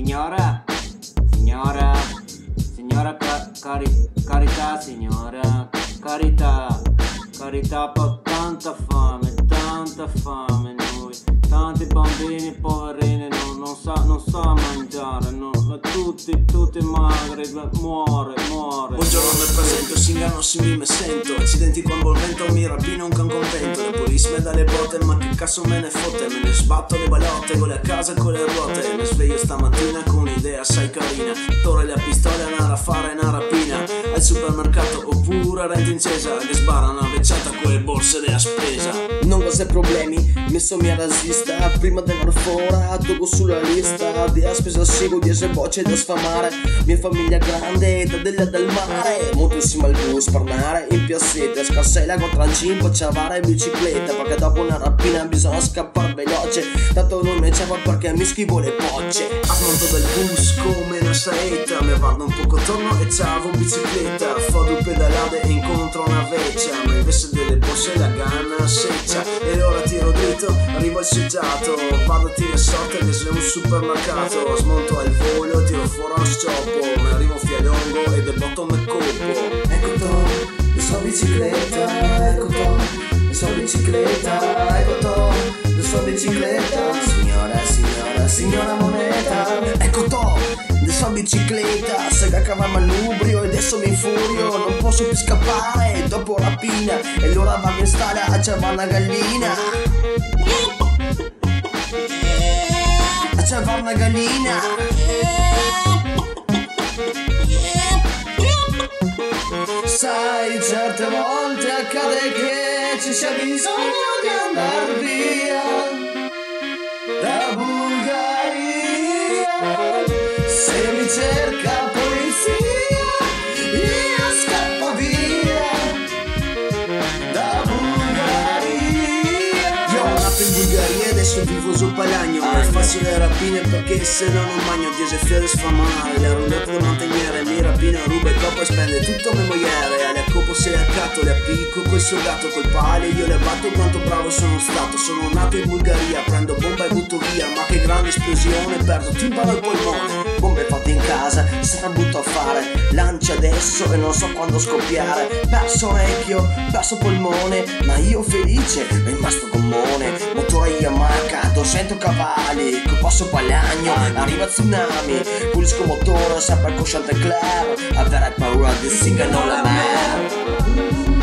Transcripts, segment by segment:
Signora, signora, signora ca- cari- carità, signora, carità, carità per tanta fame, tanta fame noi, tanti bambini poverini non, non sa, non sa mangiare, no, tutti, tutti magri, muore, muore. Buongiorno nel presente, si ingano, si mi sento, accidenti quando il vento mi rapina un can contento, le police me dalle botte, ma che cazzo me ne fotte, me ne sbatto le balotte, con a casa con le ruote, mi sveglio stamattina con un'idea assai carina, torre la pistola, a fare una rapina, al supermercato oppure a rente incesa, che sbarra una vecchiata con le borse della spesa. Non ho problemi, messo mia rasista, prima della fora, dopo sulla lista, di spesa sigo, 10 voce da sfamare, mia famiglia grande, da della del mare, molto insieme al bus, parlare in piazzetta, scarsella con trancimpo, ciavare in bicicletta, perché dopo una rapina bisogna scappare veloce, tanto non mi ciava perché mi schivo le pocce. A smonto del bus come una saetta, mi guardo un poco attorno e ciavo in bicicletta, fa due pedalate e incontro una vecchia, ma invece delle borse la ganna seccia, e ora tiro dritto, arrivo al seggiato, vado a tirare sorte che sei un supermercato, smonto al volo, tiro fuori uno scioppo, mi arrivo fialongo e del botto me colpo. Ecco to, la sua bicicletta, ecco to, la sua bicicletta, ecco to, la sua bicicletta, signora, signora, signora moneta, bicicletta, se che cava manubrio e adesso mi infurio, non posso più scappare, dopo rapina, e allora vado in strada a cercare una gallina. A cercare una gallina. Sai, certe volte accade che ci sia bisogno di andare via cerca polizia, io scappo via da Bulgaria. Io ho nato in Bulgaria e adesso vivo sul Palagno. È facile rapine perché se no non bagno. Diese fiore sfamare, le rondette da manteniere Mi rapina, ruba e coppa e spende tutto mio mogliere Alle accopo se le accatto, le appicco col soldato Col palo. Io le batto quanto bravo sono stato. Sono nato in Bulgaria, prendo bomba e butto via Ma grande esplosione, perdo timpano al polmone. Bombe fatte in casa, se la butto a fare. Lancia adesso e non so quando scoppiare. Perso orecchio, perso polmone Ma io felice, rimasto gommone. Motore Yamaha, 200 cavalli Che passo palagno, arriva tsunami Pulisco motore, sempre con Chanticleer Avere paura di singano la mer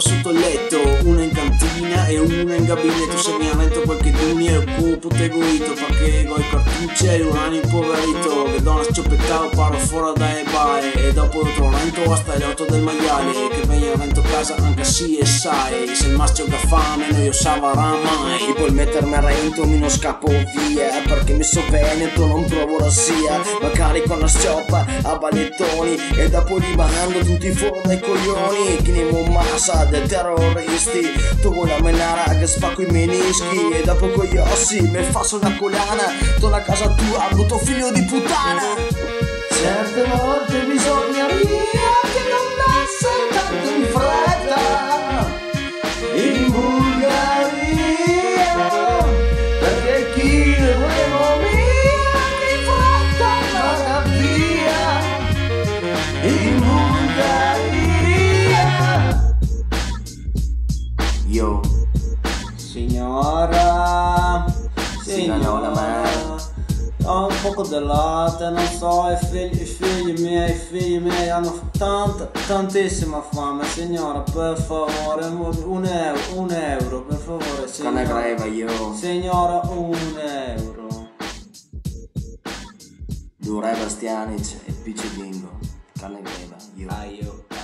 sotto il letto Una e una in gabinetto Se mi avvento qualche dunia cupo tegoito Perché ho i cartucce e urani impoverito Che do una scioppettata, paro fuori dai baie E dopo lo torrento hasta le 8 del maiale Che venga vento casa anche sì e sai Se il maschio ha fame non io savarà mai. E poi mettermi rento mi non scappo via Perché mi so veneto non provo sia. Magari con la scioppa a ballettoni E dopo li mando tutti fuori dai coglioni Che ne massa dei terroristi. Tu vuoi la menara che spacco i menischi E dopo con gli ossi mi faccio una collana. Torno a casa tua brutto figlio di puttana. Certe volte bisogna via che non essere tanto in fretta. In Bulgaria perché chi volevo via in fretta vada via in Bulgaria. Yo, Signora, Signora, ho un poco di latte, non so, i figli, i figli miei, i figli miei hanno tanta, tantissima fame, signora, per favore, un, euro, un euro, per favore, signora. greva io Signora, un euro. Dure Bastianic e Pice Bingo Cane greva io Aio.